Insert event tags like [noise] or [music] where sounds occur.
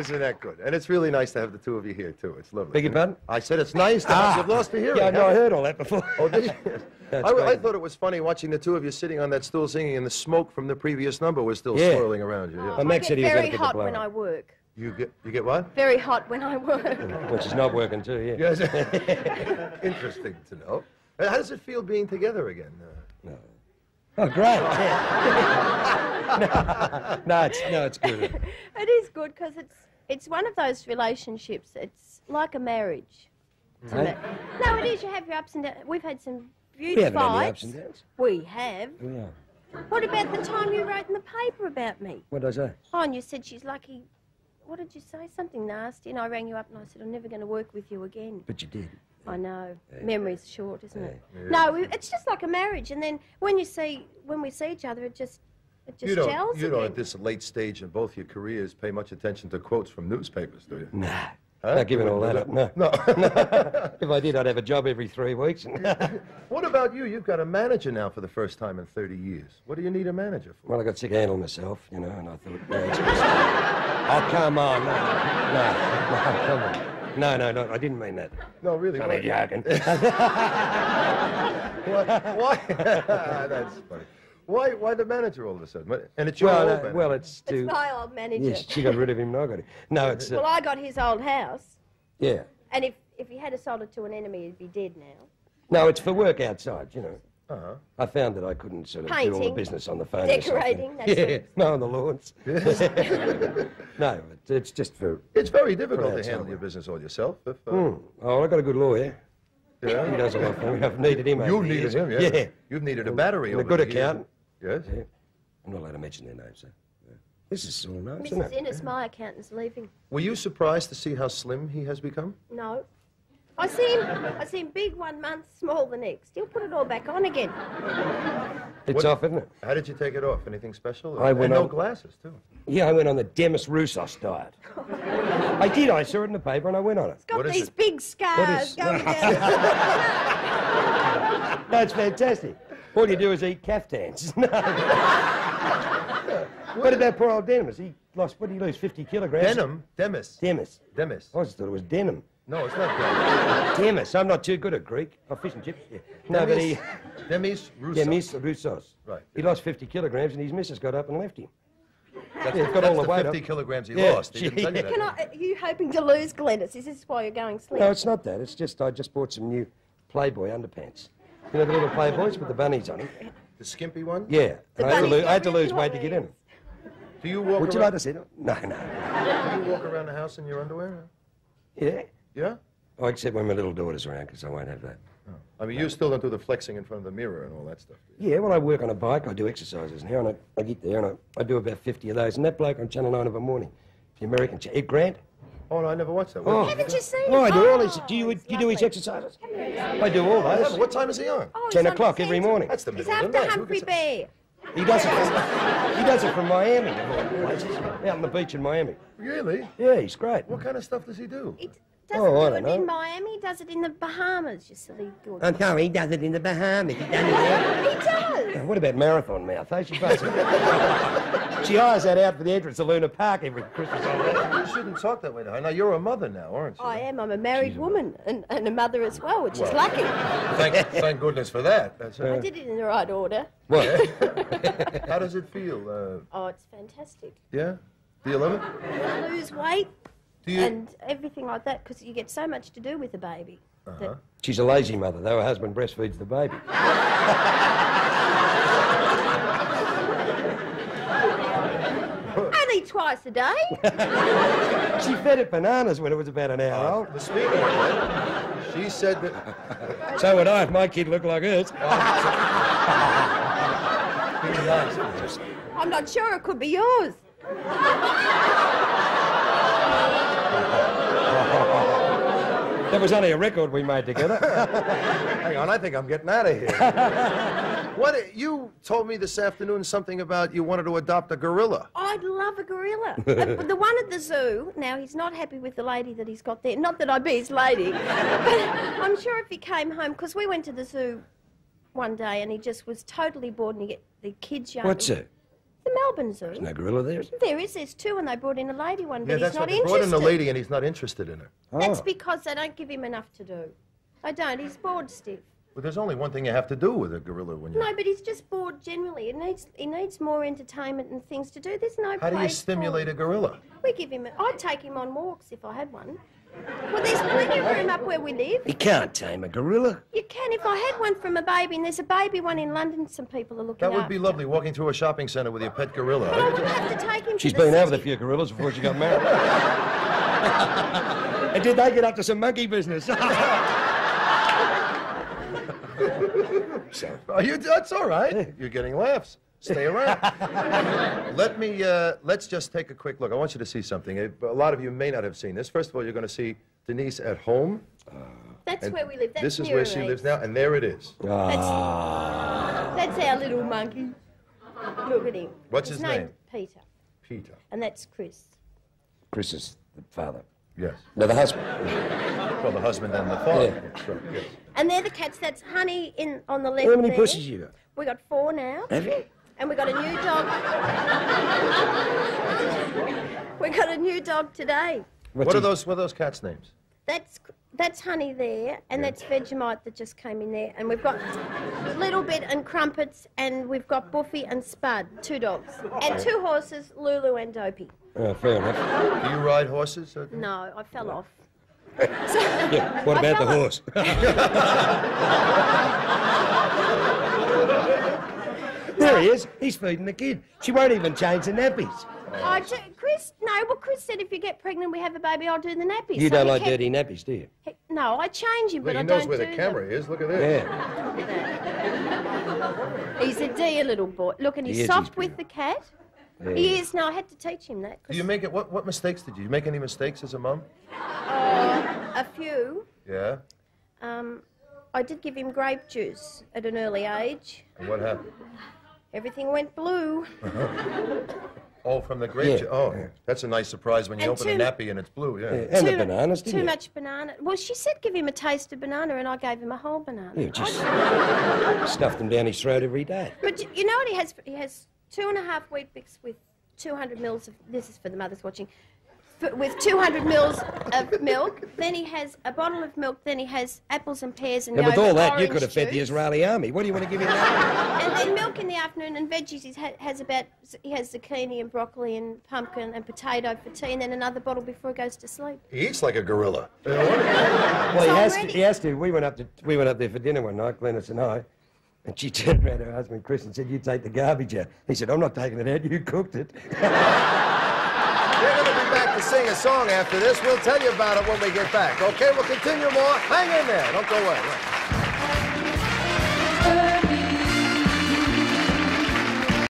Isn't that good? And it's really nice to have the two of you here, too. It's lovely. Beg your pardon? I said it's nice to have You've lost the hearing. Yeah, I know, I haven't heard all that before. Oh, did you? [laughs] I, I thought it was funny watching the two of you sitting on that stool singing, and the smoke from the previous number was still Yeah. swirling around you. Yeah. Oh, Max I said get gonna very get the hot blow when. I work. You get you get what? Very hot when I work. [laughs] Which is not working too, yeah. Yes. [laughs] Interesting to know. How does it feel being together again? Uh, Oh, great. Yeah. no, no, it's, no, it's good. it is good because it's it's one of those relationships. It's like a marriage. Mm-hmm. Right. me. No, it is. You have your ups and downs. We've had some We huge haven't had any fights. ups and downs. We have. Yeah. What about the time you wrote in the paper about me? What did I say? Oh, and you said she's lucky. What did you say? Something nasty. And I rang you up and I said, I'm never going to work with you again. But you did. I know. Yeah. Memory's short, isn't it? Yeah. No, we- it's just like a marriage. And then when you see, when we see each other, it just you don't, you don't at this late stage in both your careers pay much attention to quotes from newspapers, do you? Nah. Huh? Not giving all that up, no. No. [laughs] If I did, I'd have a job every three weeks. [laughs] what about you? You've got a manager now for the first time in 30 years. What do you need a manager for? well, I got sick of handling myself, you know, and I thought, no, it's best. [laughs] Oh, come on. No, no, no, come on. No, no, no, I didn't mean that. No, really. Only why? joking. Why? why? That's funny. Why? Why the manager all of a sudden? And it's your well, old uh, manager. well, it's to... It's my old manager. Yes, she got rid of him and I got it. No, it's... Well, Uh, I got his old house. yeah. And if, if he had sold it to an enemy, he'd be dead now. No, it's for work outside, you know. Uh-huh. I found that I couldn't sort of do all the business on the phone. decorating, that Yeah, sort of- mowing the lawns. [laughs] no, it's, it's just for... It's very difficult to handle your business all yourself. If, uh, Hmm. Oh, I got a good lawyer. Yeah. He yeah. does a lot for me. I've needed him You the needed years. him, yeah. Yeah. You've needed a battery And a good the years. accountant. Yes. Yeah. I'm not allowed to mention their names, so... yeah. This is all names, isn't Mrs. it? Innes, my accountant's leaving. Were you surprised to see how slim he has become? No. I see him, I see him big one month, small the next. He'll put it all back on again. It's What- off, isn't it? How did you take it off? Anything special? I went and no on- glasses, too. Yeah, I went on the Demis Roussos diet. I did. I saw it in the paper and I went on it. Got What is these it? big scars is- going down. [laughs] That's fantastic. All you do is eat caftans. [laughs] No. [laughs] what about poor old Demis? He lost, what did he lose, 50 kilograms? Denim? Demis. Demis. Demis. I just thought it was denim. No, it's not Demis. Demis. I'm not too good at Greek. Oh, fish and chips. Yeah. No, but he... Demis Roussos. Demis Roussos. Right. He lost 50 kilograms and his missus got up and left him. That's, Yeah, got that's all the the 50 up. kilograms he Yeah, lost. He [laughs] didn't tell you that. Can I, are you hoping to lose, Glennis? Is this why you're going slim? No, it's not that. It's just I just bought some new Playboy underpants. You know the little Playboys with the bunnies on them? The skimpy one? Yeah. And I, had to lose, I had to lose weight to get in. hot Do you walk Would you like to see them? No, no. do you walk around the house in your underwear? Yeah. Yeah? Oh, except when my little daughter's around, because I won't have that. Oh. I mean, you still don't do the flexing in front of the mirror and all that stuff. do you? Yeah, well, I work on a bike. I do exercises now, and I, I get there, and I, I do about 50 of those. And that bloke on Channel 9 of a morning, the American, ch- Ed eh, Grant. Oh, no, I never watched that. Oh. Haven't you seen Oh, I do all his. Oh, Do you, oh, it's you do his exercises? I do all those. what time is he on? Oh, 10 o'clock every morning. That's the He's middle of after the night. Who Humphrey gets- Bear. He does it from, he does it from Miami, of all places, out on the beach in Miami. Really? Yeah, he's great. What kind of stuff does he do? He doesn't Oh, I do don't it in. Miami, he does it in the Bahamas, you silly good. Oh, no, he does it in the Bahamas. He done it there. [laughs] he does. What about marathon mouth? eh? She, basically- she hires that out for the entrance to Luna Park every Christmas holiday. You shouldn't talk that way to her. Now, you're a mother now, aren't you? I am. I'm a married woman and, and a mother as well, which is lucky. Thank, thank goodness for that. That's I did it in the right order. What? [laughs] How does it feel? Uh, Oh, it's fantastic. yeah? Do you love it? I lose weight Do you? and everything like that because you get so much to do with a baby. Uh-huh. that- She's a lazy mother, though her husband breastfeeds the baby. Only twice a day. [laughs] She fed it bananas when it was about an hour old. But speaking of that, she said that. So would I if my kid looked like hers. [laughs] Oh, [laughs] I'm not sure it could be yours. That was only a record we made together. [laughs] Hang on, I think I'm getting out of here. [laughs] what? You told me this afternoon something about you wanted to adopt a gorilla. I'd love a gorilla. [laughs] Uh, the one at the zoo, now he's not happy with the lady that he's got there. Not that I'd be his lady, but I'm sure if he came home, because we went to the zoo one day and he just was totally bored and he get the kids young. What's it? The Melbourne Zoo. Isn't No gorilla there? There is. There's two, and they brought in a lady one, but Yeah, he's that's not what they interested. brought in a lady and he's not interested in her. That's Oh. because they don't give him enough to do. They don't. He's bored stiff. But there's only one thing you have to do with a gorilla when you. No, but he's just bored generally. He needs he needs more entertainment and things to do. There's no. How do you stimulate for a gorilla? Him. We give him. A, I'd take him on walks if I had one. Well, there's plenty of room up where we live. You can't tame a gorilla. You can if I had one from a baby, and there's a baby one in London. Some people are looking. That would after. be lovely, walking through a shopping centre with your pet gorilla. But I wouldn't have to take him. She's to the been out with a few gorillas before she got married. [laughs] and did they get up to some monkey business? [laughs] so, Oh, you, that's all right. You're getting laughs. Stay around. [laughs] Let me, uh, let's just take a quick look. I want you to see something. A a lot of you may not have seen this. First of all, you're going to see Denise at home. That's and where we live. That's this is where she ex. lives now, and there it is. ah, That's our little monkey. Look at him. What's his name's name? Peter, Peter. and that's Chris. Chris is the father. Yes. No, the husband. Well, the husband and the father. Yeah. That's right, yes. And they're the cats. That's Honey in on the left. How many there. pussies you got? We got four now, Have you? And we got a new dog. we got a new dog today. What's What are those? What are those cats' names? That's that's Honey there, and that's Vegemite that just came in there, and we've got Little Bit and Crumpets, and we've got Buffy and Spud, two dogs, and two horses, Lulu and Dopey. Oh, fair enough. Do you ride horses? No, I fell off. [laughs] Yeah. What about the fell horse? [laughs] [laughs] there he is. He's feeding the kid. She won't even change the nappies. I ju- Chris, no, well, Chris said if you get pregnant, we have a baby, I'll do the nappies. You So don't like kept- dirty nappies, do you? he- No, I change him, Look, but he I knows don't where the camera them. is. Look at this. Yeah. [laughs] He's a dear little boy. Look, and he's He is, soft he's with the cat. Yeah. He is. No, I had to teach him that. Do you make it? What, what mistakes did you? you make any mistakes as a mum? uh, a few. Yeah. Um, I did give him grape juice at an early age. And what happened? Everything went blue. [laughs] Oh, from the grape. Yeah. ju- Oh, that's a nice surprise when you And open a too- nappy and it's blue. Yeah. Yeah, And the Too- bananas, didn't Too you? much banana. Well, she said give him a taste of banana, and I gave him a whole banana. You just stuffed them down his throat every day. But you- you know what he has? He has two and a half Weet-Bix with 200 mils of. This is for the mothers watching. F- With 200 mils of milk, then he has a bottle of milk. Then he has apples and pears and And with all that, you orange could have fed the. Israeli army. What do you want to give him now? And then milk in the afternoon and veggies. He ha- has about he has zucchini and broccoli and pumpkin and potato for tea, and then another bottle before he goes to sleep. He eats like a gorilla. You know? Well, he So has, to, he has to. We went up to we went up there for dinner one night, Glennis and I, and she [laughs] turned around to her husband Chris and said, "You take the garbage out." He said, "I'm not taking it out. You cooked it." [laughs] We're going to be back to sing a song after this. We'll tell you about it when we get back. Okay, we'll continue more. Hang in there. Don't go away.